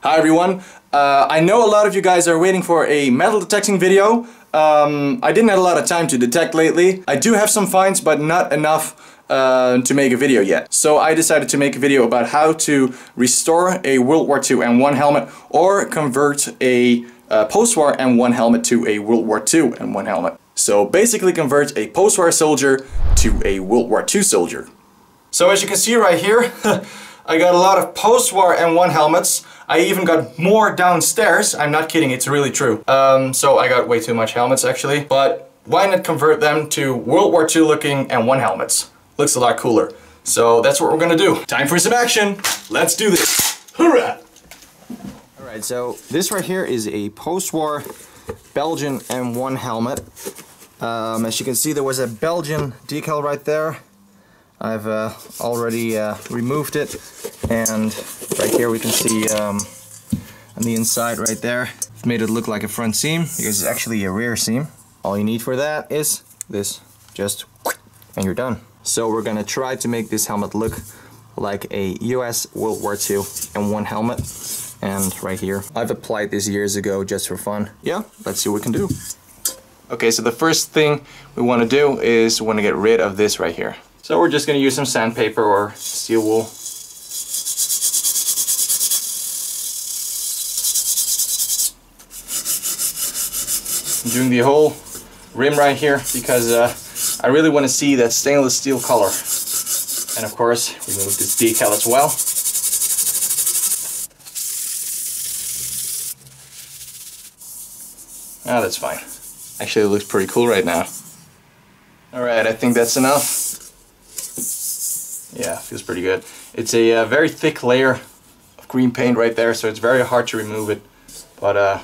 Hi everyone. Uh, I know a lot of you guys are waiting for a metal detecting video. Um, I didn't have a lot of time to detect lately. I do have some finds, but not enough uh, to make a video yet. So I decided to make a video about how to restore a World War II M1 helmet or convert a uh, post-war M1 helmet to a World War II M1 helmet. So basically convert a post-war soldier to a World War II soldier. So as you can see right here, I got a lot of post-war M1 helmets. I even got more downstairs. I'm not kidding, it's really true. Um, so I got way too much helmets actually. But why not convert them to World War II looking M1 helmets? Looks a lot cooler. So that's what we're gonna do. Time for some action. Let's do this. Hoorah! Alright, so this right here is a post-war Belgian M1 helmet. Um, as you can see, there was a Belgian decal right there. I've uh, already uh, removed it and right here we can see um, on the inside right there made it look like a front seam because it's actually a rear seam. All you need for that is this just and you're done. So we're gonna try to make this helmet look like a US World War II M1 helmet and right here I've applied this years ago just for fun. Yeah, let's see what we can do. Okay, so the first thing we want to do is we want to get rid of this right here. So we're just going to use some sandpaper or steel wool. I'm doing the whole rim right here because uh, I really want to see that stainless steel color. And of course, remove this decal as well. Ah, oh, that's fine. Actually, it looks pretty cool right now. Alright, I think that's enough. Yeah, feels pretty good. It's a uh, very thick layer of green paint right there, so it's very hard to remove it. But uh,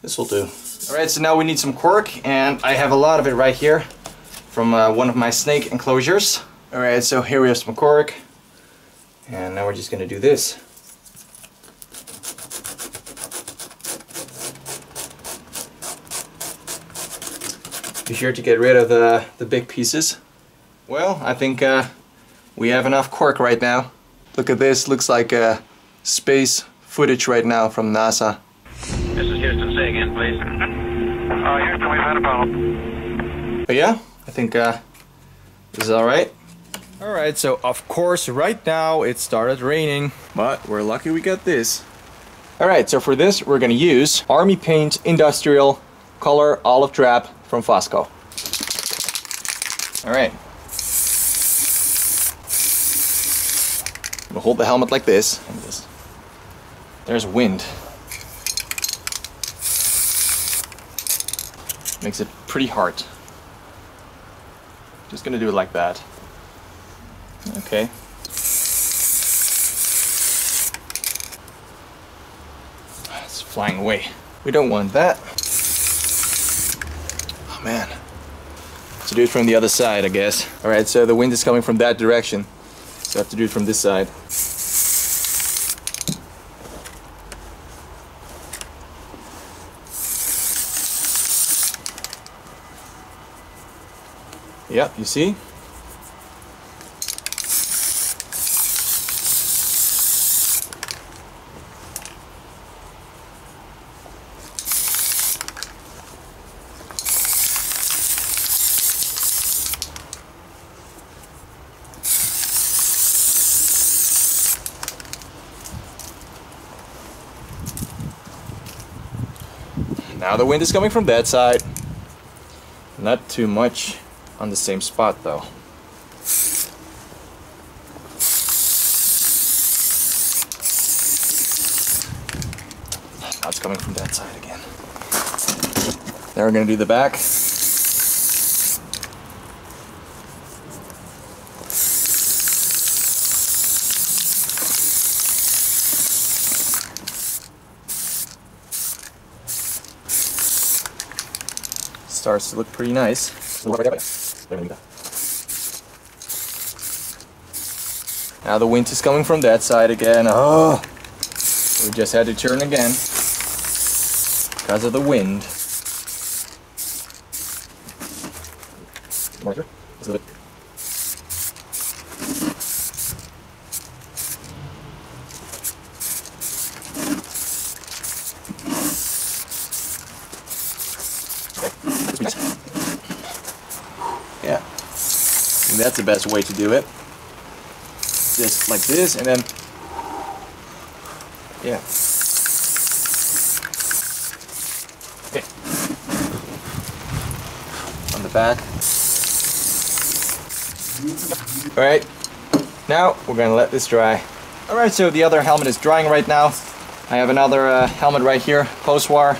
this will do. Alright, so now we need some cork, and I have a lot of it right here from uh, one of my snake enclosures. Alright, so here we have some cork, and now we're just going to do this. Be sure to get rid of the, the big pieces. Well, I think uh, we have enough cork right now. Look at this, looks like uh, space footage right now from NASA. This is Houston, say again, please. Problem. But yeah, I think uh, this is alright. Alright, so of course right now it started raining, but we're lucky we got this. Alright, so for this we're gonna use Army Paint Industrial Color Olive Drab from Fosco. Alright, hold the helmet like this. There's wind. Makes it pretty hard. Just gonna do it like that. Okay. It's flying away. We don't want that. Oh man. To do it from the other side, I guess. Alright, so the wind is coming from that direction. So I have to do it from this side. Yep, you see? Now the wind is coming from that side. Not too much on the same spot though. Now it's coming from that side again. Now we're to do the back. starts to look pretty nice. Now the wind is coming from that side again. Oh, we just had to turn again because of the wind. That's the best way to do it. Just like this, and then, yeah. Okay. On the back. Alright, now we're gonna let this dry. Alright, so the other helmet is drying right now. I have another uh, helmet right here, post-war.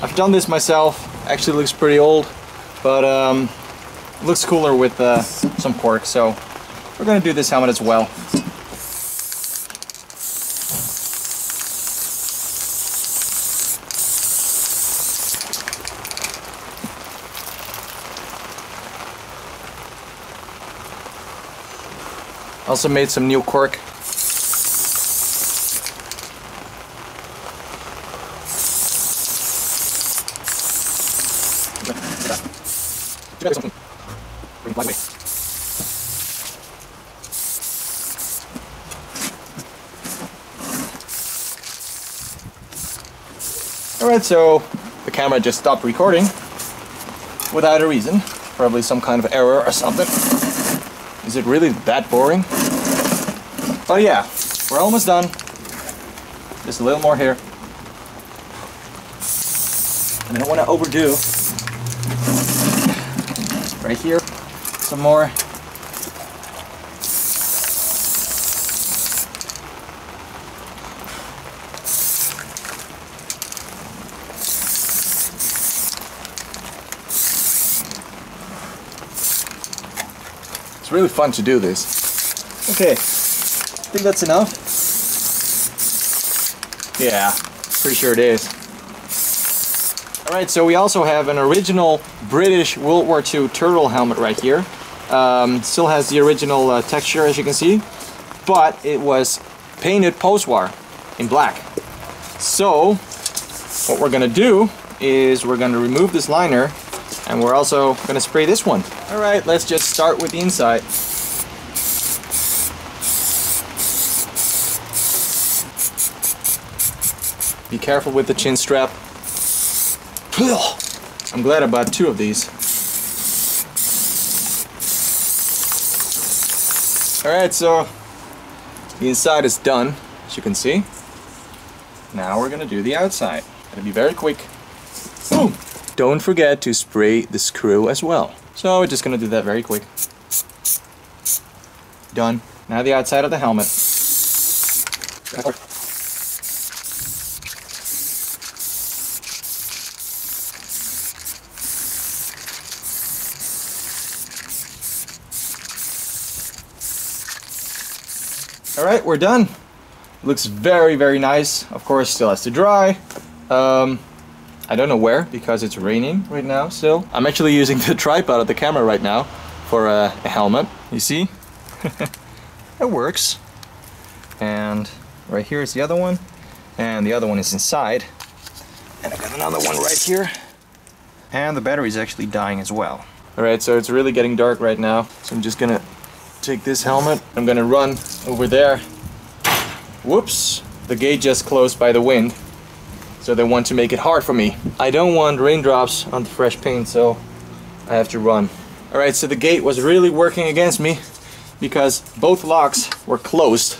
I've done this myself, actually looks pretty old, but um, looks cooler with uh, some cork, so we're gonna do this helmet as well. Also made some new cork. So the camera just stopped recording without a reason. Probably some kind of error or something. Is it really that boring? But yeah, we're almost done. Just a little more here. And I don't want to overdo. Right here, some more. It's really fun to do this. Okay, I think that's enough. Yeah, pretty sure it is. Alright, so we also have an original British World War II turtle helmet right here. Um, still has the original uh, texture as you can see, but it was painted post-war in black. So, what we're gonna do is we're gonna remove this liner and we're also gonna spray this one. Alright, let's just start with the inside. Be careful with the chin strap. I'm glad I bought two of these. Alright, so the inside is done, as you can see. Now we're gonna do the outside. Gonna be very quick. Boom! Don't forget to spray the screw as well. So we're just gonna do that very quick. Done. Now the outside of the helmet. Alright, we're done. Looks very, very nice. Of course, still has to dry. Um, I don't know where because it's raining right now still. I'm actually using the tripod of the camera right now for a, a helmet. You see? it works. And right here is the other one. And the other one is inside. And I got another one right here. And the battery is actually dying as well. Alright, so it's really getting dark right now. So I'm just gonna take this helmet. I'm gonna run over there. Whoops! The gate just closed by the wind. So they want to make it hard for me. I don't want raindrops on the fresh paint, so I have to run. Alright, so the gate was really working against me because both locks were closed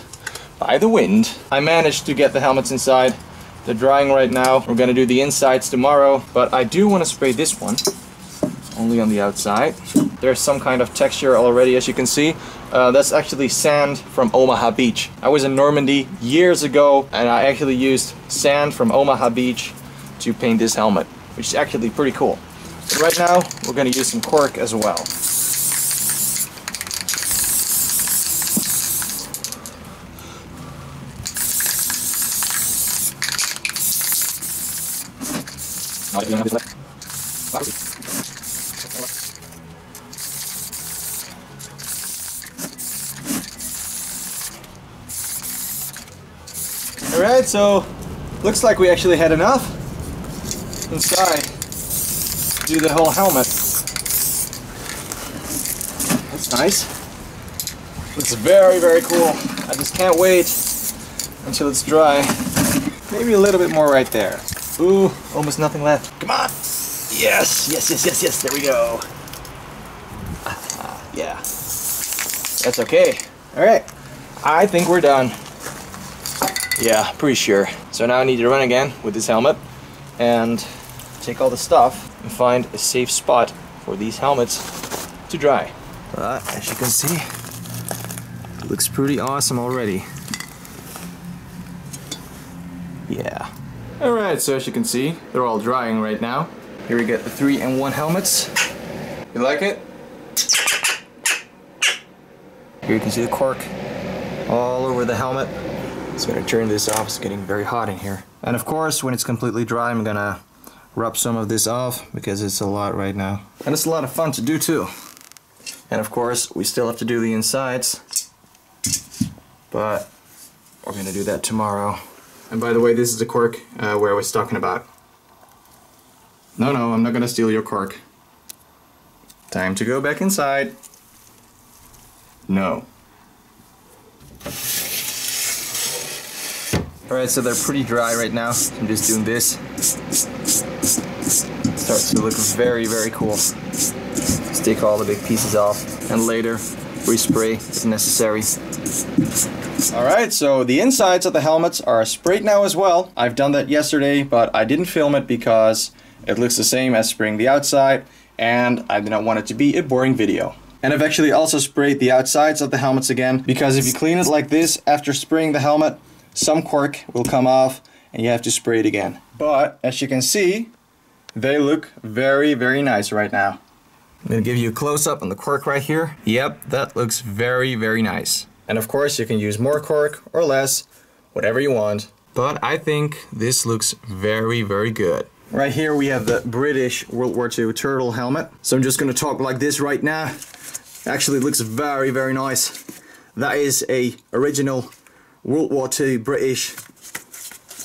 by the wind. I managed to get the helmets inside. They're drying right now. We're gonna do the insides tomorrow, but I do want to spray this one only on the outside. There's some kind of texture already as you can see. Uh, that's actually sand from Omaha Beach. I was in Normandy years ago and I actually used sand from Omaha Beach to paint this helmet, which is actually pretty cool. Right now, we're gonna use some cork as well. Alright, so looks like we actually had enough inside to do the whole helmet. That's nice. Looks very, very cool. I just can't wait until it's dry. Maybe a little bit more right there. Ooh, almost nothing left. Come on! Yes, yes, yes, yes, yes, there we go. Ah, yeah. that's okay. Alright, I think we're done. Yeah, pretty sure. So now I need to run again with this helmet and take all the stuff and find a safe spot for these helmets to dry. But as you can see, it looks pretty awesome already. Yeah. Alright, so as you can see, they're all drying right now. Here we get the 3 and 1 helmets. You like it? Here you can see the cork all over the helmet. Just gonna turn this off, it's getting very hot in here. And of course, when it's completely dry, I'm gonna rub some of this off because it's a lot right now. And it's a lot of fun to do too. And of course, we still have to do the insides, but we're gonna do that tomorrow. And by the way, this is the cork uh, where I was talking about. No, no, I'm not gonna steal your cork. Time to go back inside. No. Alright, so they're pretty dry right now. I'm just doing this. Starts to look very, very cool. Take all the big pieces off and later respray if necessary. Alright, so the insides of the helmets are sprayed now as well. I've done that yesterday, but I didn't film it because it looks the same as spraying the outside and I did not want it to be a boring video. And I've actually also sprayed the outsides of the helmets again because if you clean it like this after spraying the helmet, some cork will come off and you have to spray it again. But as you can see, they look very, very nice right now. I'm gonna give you a close-up on the cork right here. Yep, that looks very, very nice. And of course you can use more cork or less, whatever you want. But I think this looks very, very good. Right here we have the British World War II turtle helmet. So I'm just gonna talk like this right now. Actually looks very, very nice. That is a original World War II British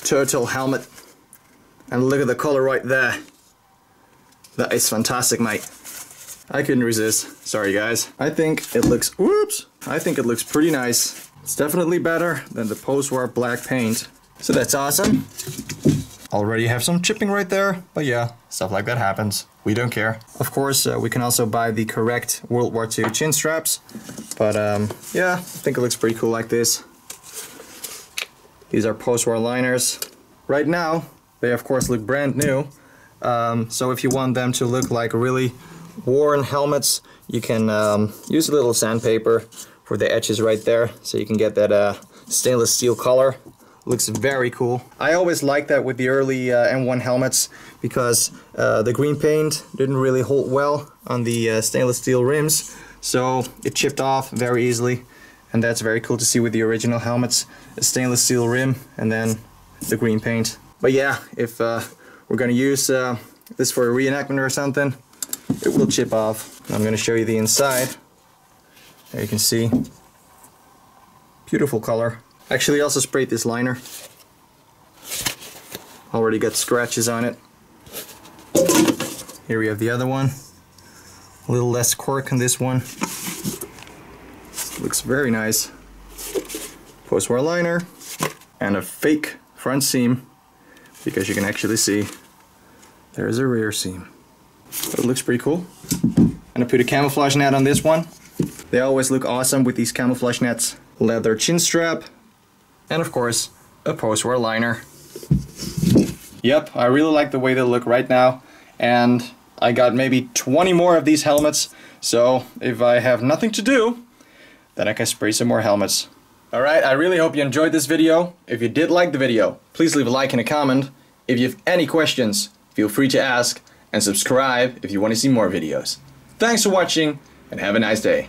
turtle helmet. And look at the color right there. That is fantastic, mate. I couldn't resist. Sorry, guys. I think it looks, whoops. I think it looks pretty nice. It's definitely better than the post-war black paint. So that's awesome. Already have some chipping right there, but yeah, stuff like that happens. We don't care. Of course, uh, we can also buy the correct World War II chin straps, but um, yeah, I think it looks pretty cool like this. These are post-war liners. Right now, they of course look brand new, um, so if you want them to look like really worn helmets, you can um, use a little sandpaper for the edges right there, so you can get that uh, stainless steel color. Looks very cool. I always liked that with the early uh, M1 helmets because uh, the green paint didn't really hold well on the uh, stainless steel rims, so it chipped off very easily. And that's very cool to see with the original helmets, a stainless steel rim and then the green paint. But yeah, if uh, we're gonna use uh, this for a reenactment or something, it will chip off. I'm gonna show you the inside. There you can see, beautiful color. Actually also sprayed this liner. Already got scratches on it. Here we have the other one. A little less cork on this one. Looks very nice. Post-war liner and a fake front seam because you can actually see there's a rear seam. It looks pretty cool. And I put a camouflage net on this one. They always look awesome with these camouflage nets. Leather chin strap, and of course a post-war liner. Yep, I really like the way they look right now and I got maybe 20 more of these helmets so if I have nothing to do then I can spray some more helmets. Alright, I really hope you enjoyed this video. If you did like the video, please leave a like and a comment. If you have any questions, feel free to ask and subscribe if you want to see more videos. Thanks for watching and have a nice day.